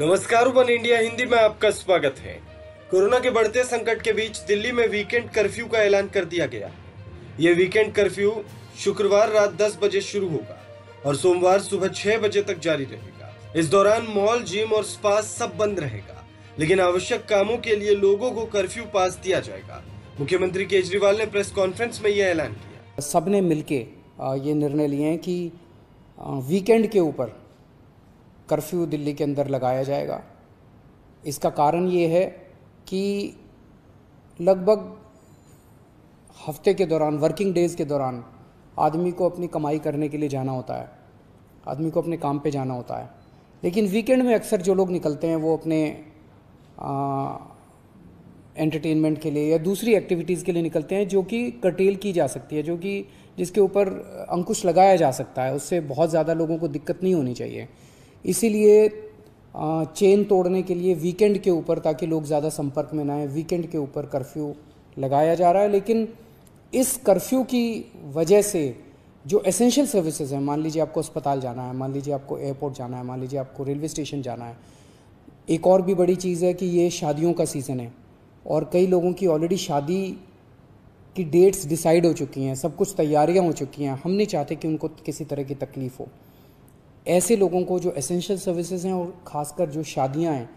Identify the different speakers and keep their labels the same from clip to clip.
Speaker 1: नमस्कार one India Hindi में आपका स्वागत है। कोरोना के बढ़ते संकट के बीच दिल्ली में वीकेंड कर्फ्यू का ऐलान कर दिया गया। ये वीकेंड कर्फ्यू शुक्रवार रात 10 बजे शुरू होगा और सोमवार सुबह 6 बजे तक जारी रहेगा। इस दौरान मॉल, जिम और स्पा सब बंद रहेगा, लेकिन आवश्यक कामों के लिए लोगों को कर्फ्यू पास दिया जाएगा। मुख्यमंत्री केजरीवाल ने प्रेस कॉन्फ्रेंस में यह ऐलान किया।
Speaker 2: सबने मिल ये निर्णय लिए हैं कि वीकेंड के ऊपर कर्फ्यू दिल्ली के अंदर लगाया जाएगा। इसका कारण ये है कि लगभग हफ़्ते के दौरान वर्किंग डेज़ के दौरान आदमी को अपनी कमाई करने के लिए जाना होता है। आदमी को अपने काम पे जाना होता है। लेकिन वीकेंड में अक्सर जो लोग निकलते हैं, वो अपने एंटरटेनमेंट के लिए या दूसरी एक्टिविटीज़ के लिए निकलते हैं, जो कि कटेल की जा सकती है, जो कि जिसके ऊपर अंकुश लगाया जा सकता है। उससे बहुत ज़्यादा लोगों को दिक्कत नहीं होनी चाहिए। इसीलिए चेन तोड़ने के लिए वीकेंड के ऊपर ताकि लोग ज़्यादा संपर्क में ना आए, वीकेंड के ऊपर कर्फ्यू लगाया जा रहा है। लेकिन इस कर्फ्यू की वजह से जो एसेंशियल सर्विसेज़ हैं, मान लीजिए आपको अस्पताल जाना है, मान लीजिए आपको एयरपोर्ट जाना है, मान लीजिए आपको रेलवे स्टेशन जाना है, एक और भी बड़ी चीज़ है कि ये शादियों का सीज़न है और कई लोगों की ऑलरेडी शादी की डेट्स डिसाइड हो चुकी हैं, सब कुछ तैयारियाँ हो चुकी हैं। हम नहीं चाहते कि उनको किसी तरह की तकलीफ़ हो। ऐसे लोगों को जो एसेंशियल सर्विसेज़ हैं और ख़ासकर जो शादियाँ हैं,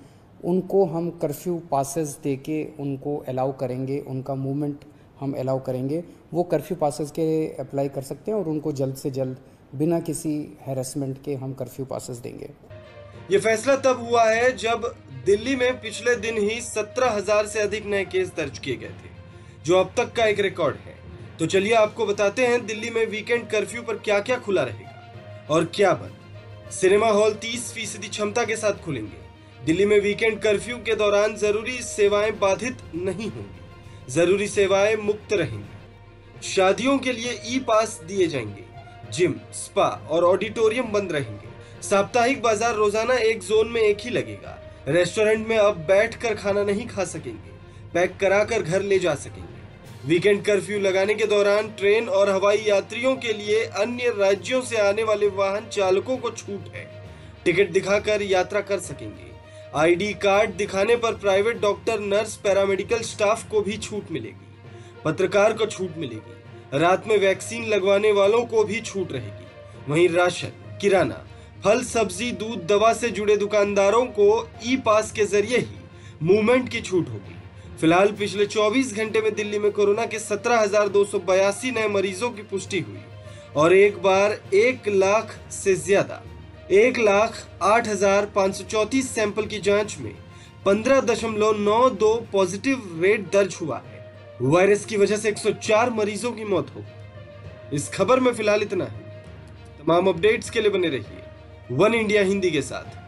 Speaker 2: उनको हम कर्फ्यू पासेस दे के उनको अलाउ करेंगे, उनका मूवमेंट हम अलाउ करेंगे। वो कर्फ्यू पासेस के अप्लाई कर सकते हैं और उनको जल्द से जल्द बिना किसी हैरेसमेंट के हम कर्फ्यू पासेस देंगे।
Speaker 1: ये फैसला तब हुआ है जब दिल्ली में पिछले दिन ही सत्रह हज़ार से अधिक नए केस दर्ज किए गए थे, जो अब तक का एक रिकॉर्ड है। तो चलिए आपको बताते हैं दिल्ली में वीकेंड कर्फ्यू पर क्या क्या खुला रहेगा और क्या बंद। सिनेमा हॉल 30 फ़ीसदी क्षमता के साथ खुलेंगे। दिल्ली में वीकेंड कर्फ्यू के दौरान ज़रूरी सेवाएँ बाधित नहीं होंगी। ज़रूरी सेवाएँ मुक्त रहेंगी। शादियों के लिए ई पास दिए जाएँगे। जिम, स्पा और ऑडिटोरियम बंद रहेंगे। साप्ताहिक बाज़ार रोज़ाना एक जोन में एक ही लगेगा। रेस्टोरेंट में अब बैठ कर खाना नहीं खा सकेंगे। पैक कराकर घर ले जा सकेंगे। वीकेंड कर्फ्यू लगाने के दौरान ट्रेन और हवाई यात्रियों के लिए अन्य राज्यों से आने वाले वाहन चालकों को छूट है। टिकट दिखाकर यात्रा कर सकेंगे। आईडी कार्ड दिखाने पर private doctor, nurse, paramedical staff को भी छूट मिलेगी। पत्रकार को छूट मिलेगी। रात में वैक्सीन लगवाने वालों को भी छूट रहेगी। वहीं राशन, किराना, फल, सब्ज़ी, दूध, दवा से जुड़े दुकानदारों को ई पास के ज़रिए ही मूवमेंट की छूट होगी। फ़िलहाल पिछले 24 घंटे में दिल्ली में कोरोना के सत्रह नए मरीजों की पुष्टि हुई और एक बार एक लाख से ज़्यादा, एक लाख आठ हज़ार पाँच सौ चौतीस सैंपल की जाँच में पंद्रह दशमलव नौ दो पॉजिटिव रेट दर्ज हुआ है। वायरस की वजह से 104 मरीजों की मौत हो इस खबर में फ़िलहाल इतना है। तमाम अपडेट्स के लिए बने रहिए वन इंडिया हिंदी के साथ।